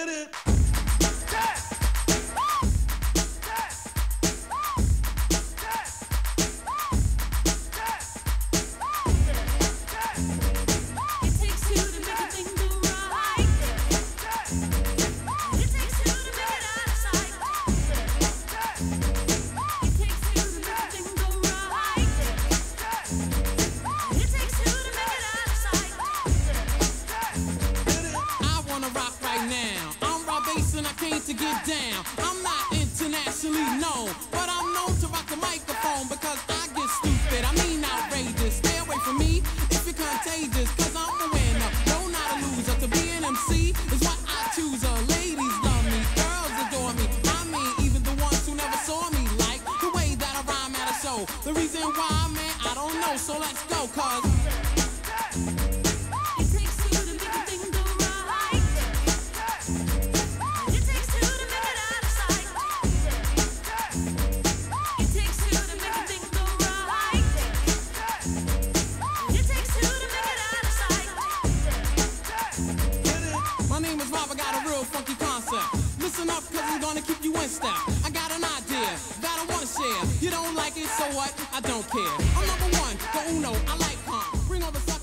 It. It to get down. I'm not internationally known, but I'm known to rock the microphone because I get stupid. I mean outrageous. Stay away from me if you're contagious, cause I'm the winner. No, not a loser. To be an MC is what I choose. Uh, ladies love me, girls adore me. I mean, even the ones who never saw me like the way that I rhyme at a show. The reason why, man, I don't know. So let's go, cause. Got a real funky concept. Listen up, cause I'm gonna keep you in step. I got an idea that I wanna share. You don't like it, so what? I don't care. I'm number one, the uno, I like calm. Bring all the